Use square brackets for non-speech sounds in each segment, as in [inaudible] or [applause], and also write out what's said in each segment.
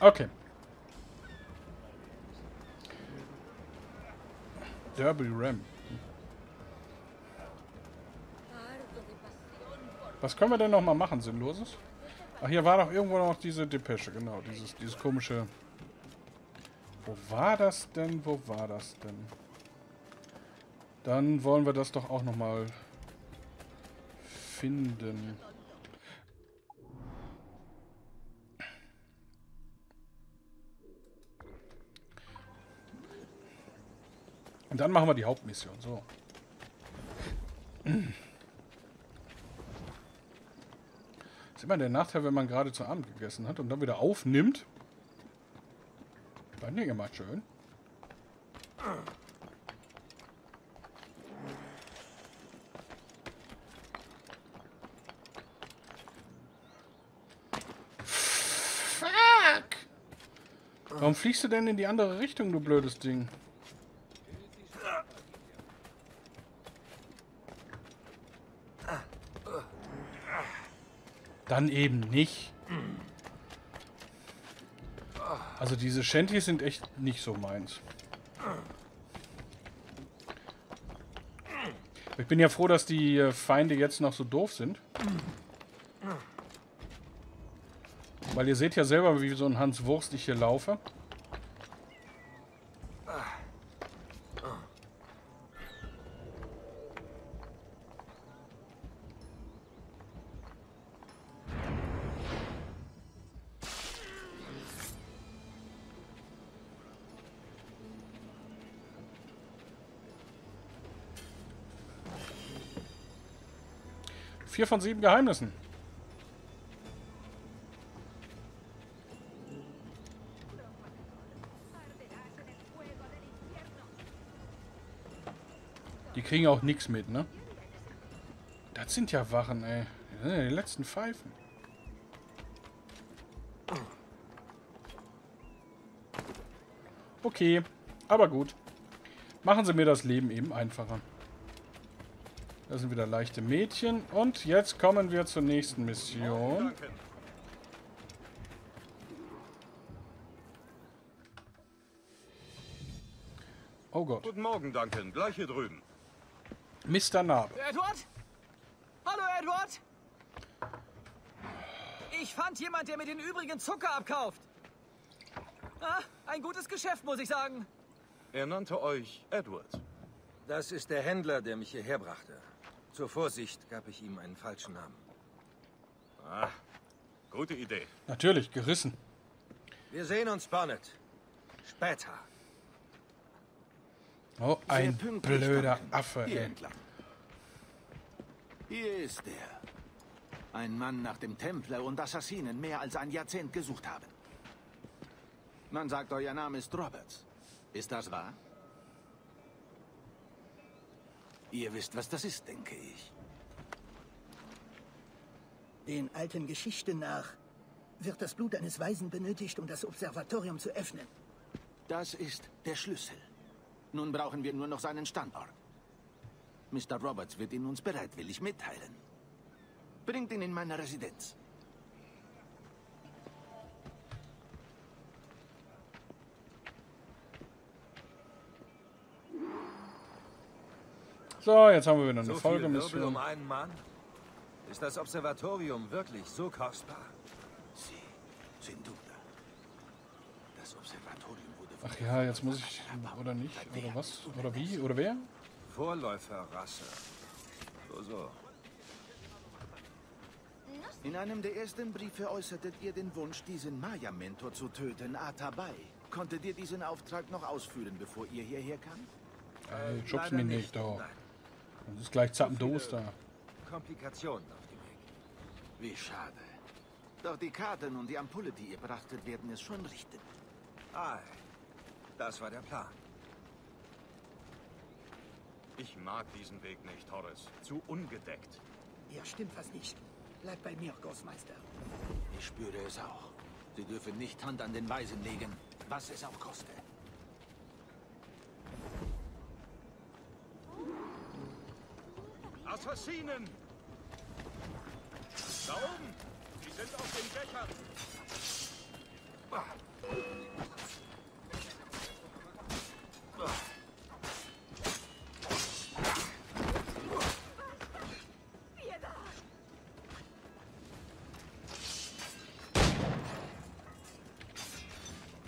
Okay. Derby Ram. Was können wir denn noch mal machen, Sinnloses? Ach, hier war doch irgendwo noch diese Depesche, genau. Dieses, dieses komische... Wo war das denn? Wo war das denn? Dann wollen wir das doch auch noch mal finden. Dann machen wir die Hauptmission. So. ist immer der Nachteil, wenn man gerade zu Abend gegessen hat und dann wieder aufnimmt. Dann hier mal schön. Fuck! Warum fliegst du denn in die andere Richtung, du blödes Ding? Dann eben nicht. Also diese Shanties sind echt nicht so meins. Ich bin ja froh, dass die äh, Feinde jetzt noch so doof sind. Weil ihr seht ja selber, wie so ein Hans Wurst ich hier laufe. Vier von sieben Geheimnissen. Die kriegen auch nichts mit, ne? Das sind ja Wachen, ey. Das sind ja die letzten Pfeifen. Okay, aber gut. Machen Sie mir das Leben eben einfacher. Das sind wieder leichte Mädchen. Und jetzt kommen wir zur nächsten Mission. Oh Gott. Guten Morgen, Duncan. Gleich hier drüben. Mr. Narbe. Edward? Hallo, Edward? Ich fand jemand, der mir den übrigen Zucker abkauft. Ah, ein gutes Geschäft, muss ich sagen. Er nannte euch Edward. Das ist der Händler, der mich hierher brachte. Zur Vorsicht gab ich ihm einen falschen Namen. Ah, gute Idee. Natürlich, gerissen. Wir sehen uns, Bonnet. Später. Oh, ein blöder. Affe, Hier ey. entlang. Hier ist er. Ein Mann, nach dem Templer und Assassinen mehr als ein Jahrzehnt gesucht haben. Man sagt, euer Name ist Roberts. Ist das wahr? Ihr wisst, was das ist, denke ich. Den alten Geschichten nach wird das Blut eines Weisen benötigt, um das Observatorium zu öffnen. Das ist der Schlüssel. Nun brauchen wir nur noch seinen Standort. Mr. Roberts wird ihn uns bereitwillig mitteilen. Bringt ihn in meine Residenz. So, jetzt haben wir wieder eine So Folgemission. um einen Mann? Ist das Observatorium wirklich so kostbar? Sie, sin duda. Das Observatorium wurde von Ach ja, jetzt muss ich... Oder nicht? Oder was? Oder wie? Oder wer? Vorläuferrasse. So, so. In einem der ersten Briefe äußertet ihr den Wunsch, diesen Maya-Mentor zu töten, Atabai. Konntet ihr diesen Auftrag noch ausführen, bevor ihr hierher kam? Ey, schubst leider mich nicht, doch. Nein. Das ist gleich zappendos da. Komplikationen auf dem Weg. Wie schade. Doch die Karten und die Ampulle, die ihr brachtet, werden es schon richten. Ei, das war der Plan. Ich mag diesen Weg nicht, Horace. Zu ungedeckt. Ja, stimmt was nicht. Bleib bei mir, Großmeister. Ich spüre es auch. Sie dürfen nicht Hand an den Weisen legen, was es auch koste. Assassinen! Da oben! Sie sind auf den Dächern!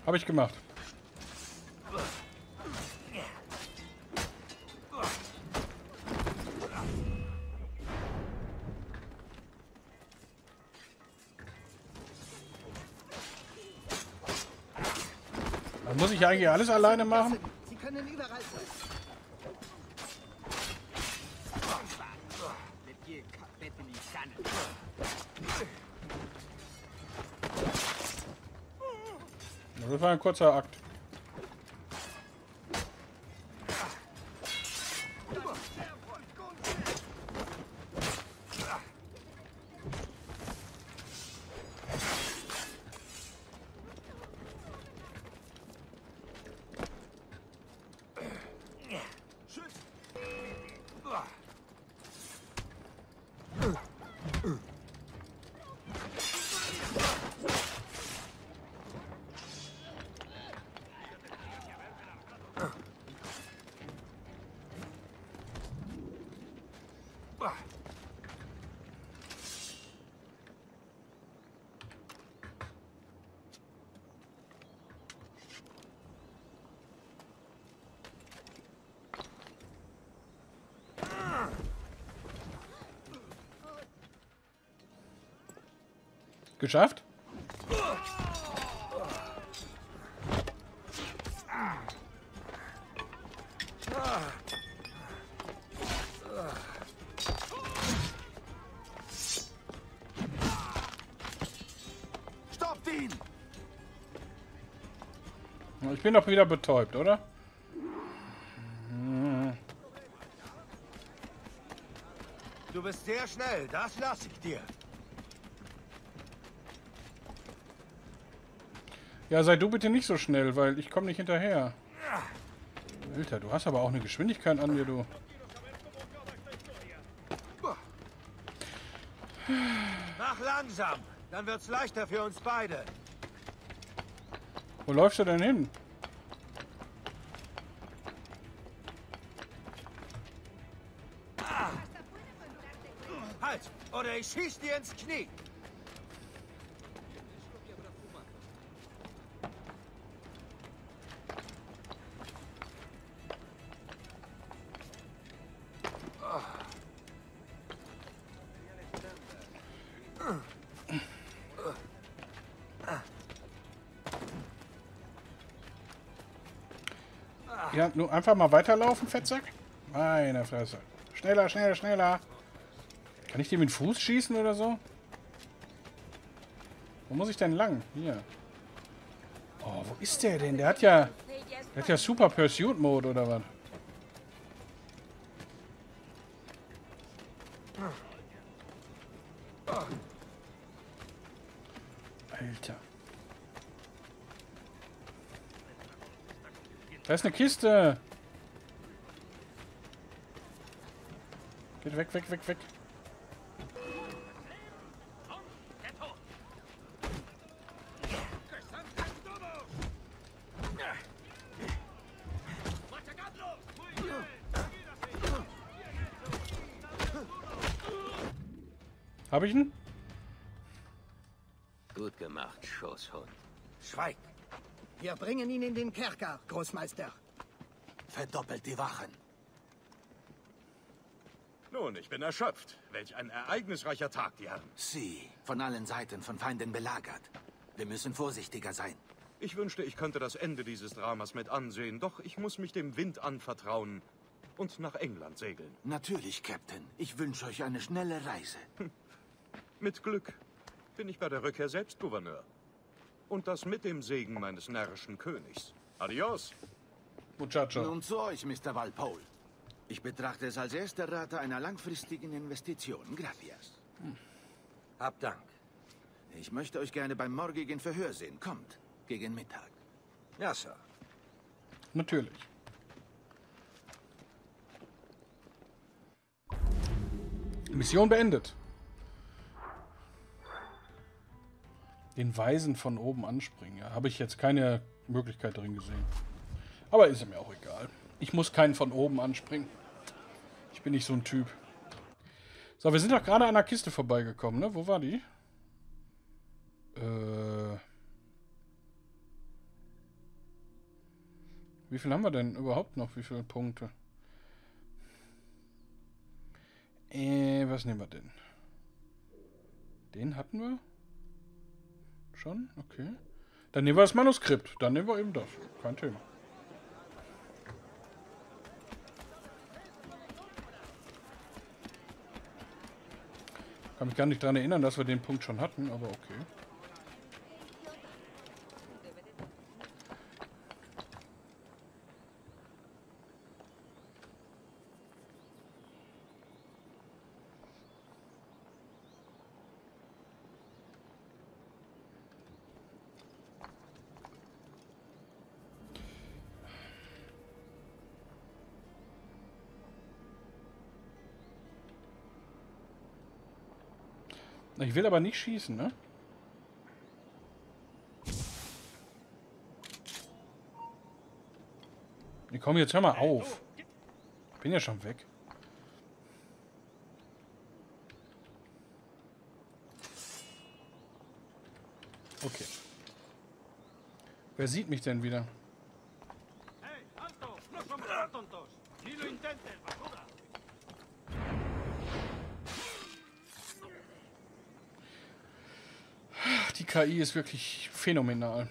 Habe ich gemacht. Muss ich eigentlich alles alleine machen? Sie können überall. Das war ein kurzer Akt. Geschafft? Stoppt ihn! Ich bin doch wieder betäubt, oder? Du bist sehr schnell, das lasse ich dir. Ja, sei du bitte nicht so schnell, weil ich komme nicht hinterher. Alter, du hast aber auch eine Geschwindigkeit an dir, du. Mach langsam, dann wird's leichter für uns beide. Wo läufst du denn hin? Halt, oder ich schieß dir ins Knie. Ja, nur einfach mal weiterlaufen, Fettsack. Meine Fresse. Schneller, schneller, schneller. Kann ich dem mit Fuß schießen oder so? Wo muss ich denn lang? Hier. Oh, wo ist der denn? Der hat ja... Der hat ja Super Pursuit Mode oder was? Alter. Da ist eine Kiste. Geht weg, weg, weg, weg. Hab ich ihn? Gut gemacht, Schoßhund. Schweig, Wir bringen ihn in den Kerker, Großmeister. Verdoppelt die Wachen. Nun, ich bin erschöpft. Welch ein ereignisreicher Tag, die Herren. Sie, von allen Seiten von Feinden belagert. Wir müssen vorsichtiger sein. Ich wünschte, ich könnte das Ende dieses Dramas mit ansehen, doch ich muss mich dem Wind anvertrauen und nach England segeln. Natürlich, Captain. Ich wünsche euch eine schnelle Reise. Mit Glück bin ich bei der Rückkehr selbst Gouverneur. Und das mit dem Segen meines närrischen Königs. Adios. Muchacho. Nun zu euch, Mr. Walpole. Ich betrachte es als erste Rate einer langfristigen Investition. Gracias. hab Dank. Ich möchte euch gerne beim morgigen Verhör sehen. Kommt, gegen Mittag. Ja, Sir. Natürlich. Mission beendet. Den Weisen von oben anspringen. Ja, habe ich jetzt keine Möglichkeit drin gesehen. Aber ist mir auch egal. Ich muss keinen von oben anspringen. Ich bin nicht so ein Typ. So, wir sind doch gerade an der Kiste vorbeigekommen, ne? Wo war die? Äh. Wie viel haben wir denn überhaupt noch? Wie viele Punkte? Äh, was nehmen wir denn? Den hatten wir? Schon? Okay. Dann nehmen wir das Manuskript. Dann nehmen wir eben das. Kein Thema. Kann mich gar nicht daran erinnern, dass wir den Punkt schon hatten, aber okay. Ich will aber nicht schießen, ne? Ich komm jetzt hör mal auf. Bin ja schon weg. Okay. Wer sieht mich denn wieder? KI ist wirklich phänomenal.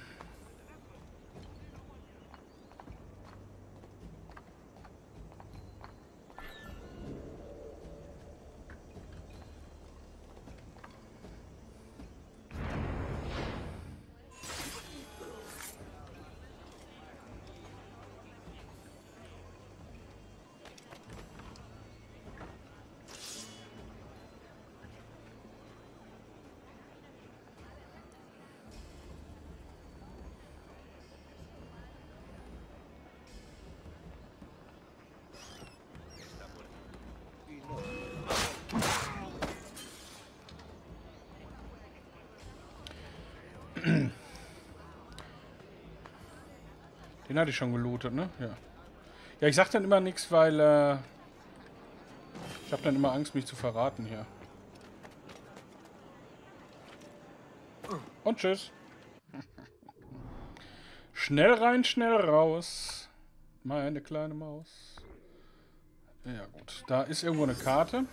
Den hatte ich schon gelootet, ne? Ja. Ja, ich sag dann immer nichts, weil äh, ich habe dann immer Angst, mich zu verraten hier. Und tschüss. [laughs] Schnell rein, schnell raus. Meine kleine Maus. Ja gut, da ist irgendwo eine Karte.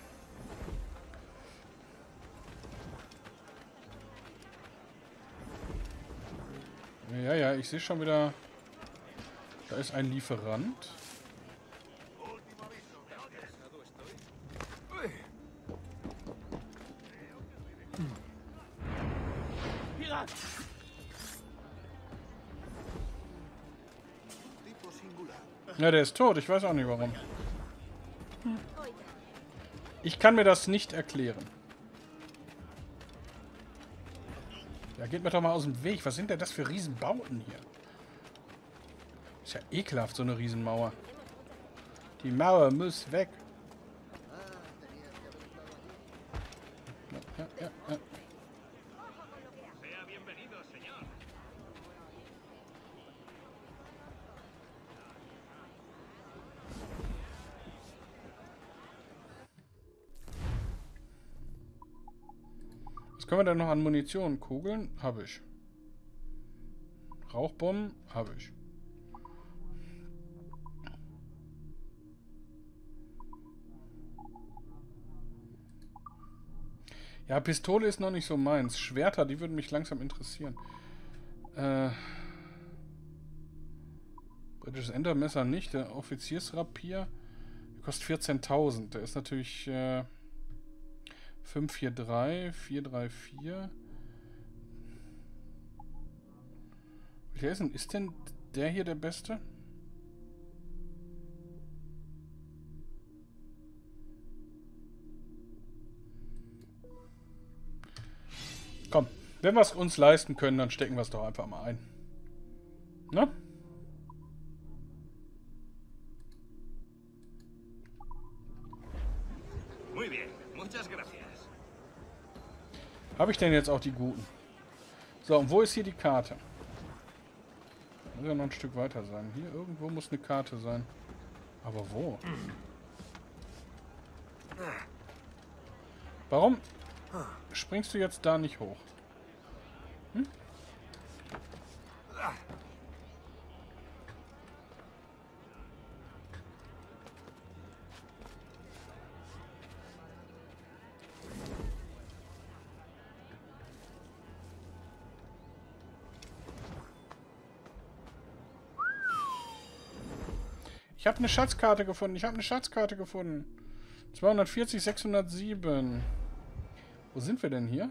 Ja, ja, ich sehe schon wieder... Da ist ein Lieferant. Ja, der ist tot. Ich weiß auch nicht warum. Ich kann mir das nicht erklären. Ja, geht mir doch mal aus dem Weg. Was sind denn das für Riesenbauten hier? Ist ja ekelhaft, so eine Riesenmauer. Die Mauer muss weg. Was können wir denn noch an Munition? Kugeln? Habe ich. Rauchbomben? Habe ich. Ja, Pistole ist noch nicht so meins. Schwerter, die würden mich langsam interessieren. Äh, britisches Endermesser nicht. Der Offiziersrapier der kostet 14.000. Der ist natürlich äh, 543, 434. Welcher ist denn? Ist denn der hier der beste? Komm, wenn wir es uns leisten können, dann stecken wir es doch einfach mal ein. Ne? Habe ich denn jetzt auch die guten? So, und wo ist hier die Karte? Muss ja noch ein Stück weiter sein. Hier irgendwo muss eine Karte sein. Aber wo? Warum Springst du jetzt da nicht hoch? Hm? Ich habe eine Schatzkarte gefunden. Ich habe eine Schatzkarte gefunden. 240, 607. Wo sind wir denn hier?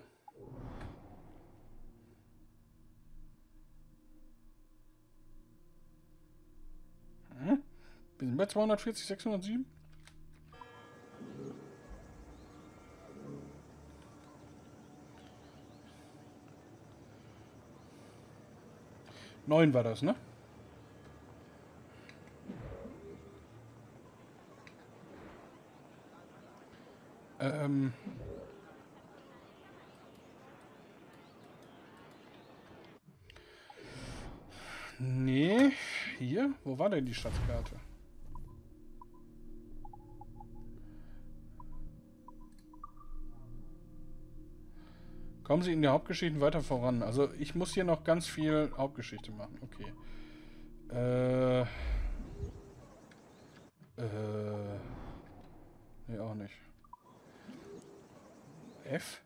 Hm? Wir sind bei 240, 607? Neun war das, ne? Ähm. Nee, hier? Wo war denn die Schatzkarte? Kommen Sie in der Hauptgeschichte weiter voran. Also ich muss hier noch ganz viel Hauptgeschichte machen. Okay. Äh. Äh. Nee, auch nicht. F.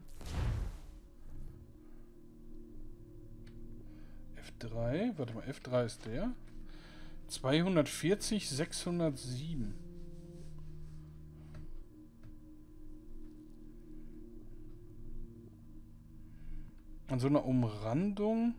F3. Warte mal, F3 ist der. 240, 607. An so einer Umrandung.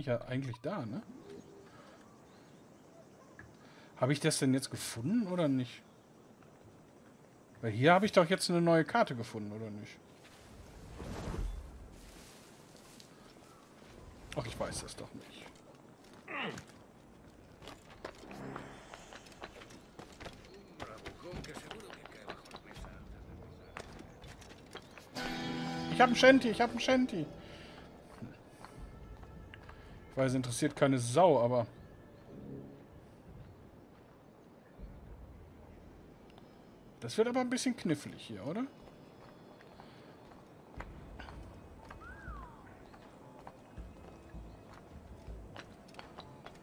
Ich ja eigentlich da, ne? Habe ich das denn jetzt gefunden oder nicht? Weil hier habe ich doch jetzt eine neue Karte gefunden, oder nicht? Ach, ich weiß das doch nicht. Ich habe einen Shanty, ich habe einen Shanty. Weiß, interessiert keine Sau, aber... Das wird aber ein bisschen knifflig hier, oder?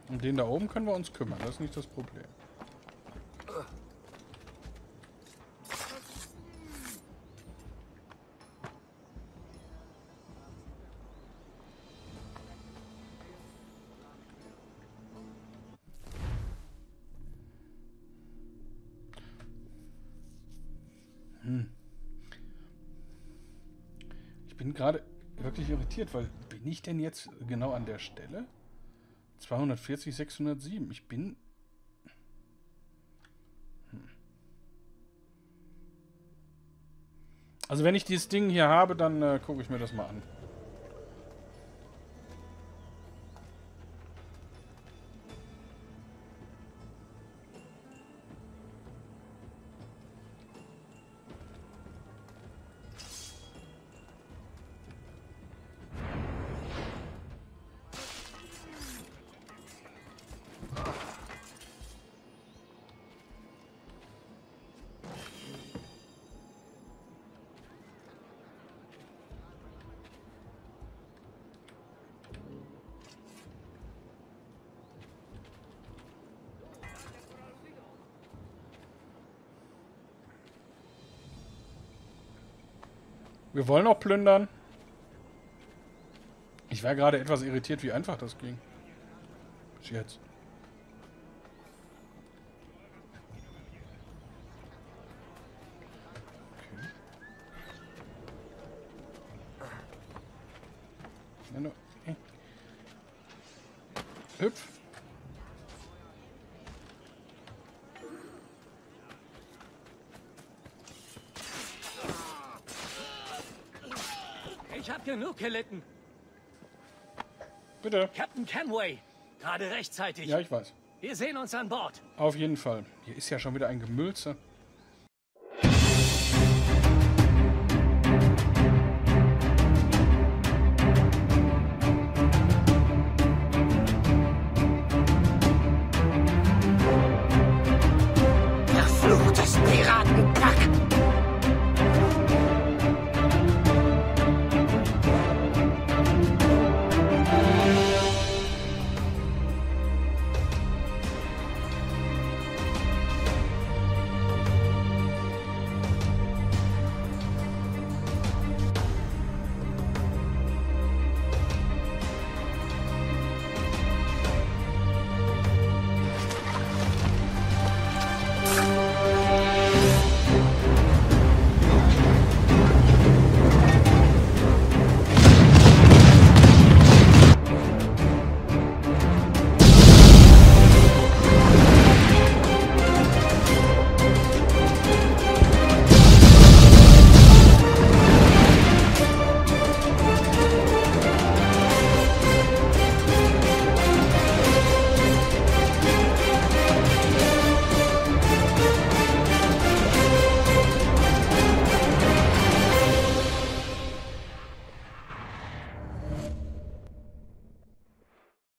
Um den da oben können wir uns kümmern, das ist nicht das Problem. Bin gerade wirklich irritiert, weil bin ich denn jetzt genau an der Stelle? 240, 607. Ich bin... Hm. Also wenn ich dieses Ding hier habe, dann äh, gucke ich mir das mal an. Wir wollen auch plündern. Ich war gerade etwas irritiert, wie einfach das ging. Bis jetzt. Okay. Hüpf. Ich hab genug gelitten. Bitte. Captain Kenway, gerade rechtzeitig. Ja, ich weiß. Wir sehen uns an Bord. Auf jeden Fall. Hier ist ja schon wieder ein Gemülze.